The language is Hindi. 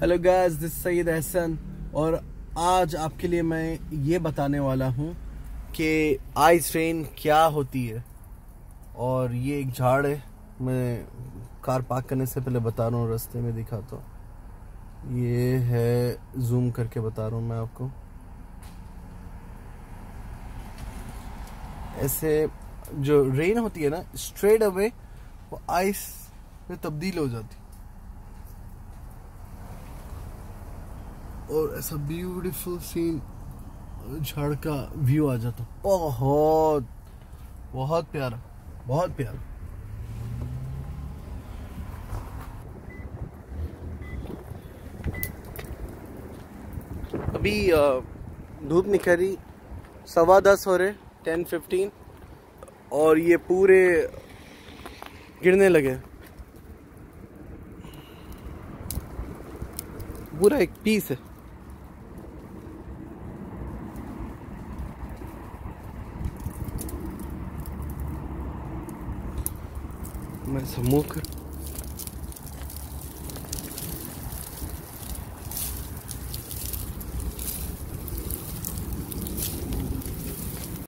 Hello guys this Saeed Ehsan और आज आपके लिए मैं ये बताने वाला हूँ कि आइस रेन क्या होती है और ये एक झाड़ है। मैं कार पार्क करने से पहले बता रहा हूँ, रास्ते में दिखाता हूँ। ये है जूम करके बता रहा हूँ मैं आपको। ऐसे जो रेन होती है ना स्ट्रेट अवे वो आइस में तब्दील हो जाती और ऐसा ब्यूटीफुल सीन झाड़ का व्यू आ जाता। बहुत बहुत प्यारा बहुत प्यारा। अभी धूप निकली, सवा दस हो रहे टेन फिफ्टीन और ये पूरे गिरने लगे। पूरा एक पीस है। मैं समूह कर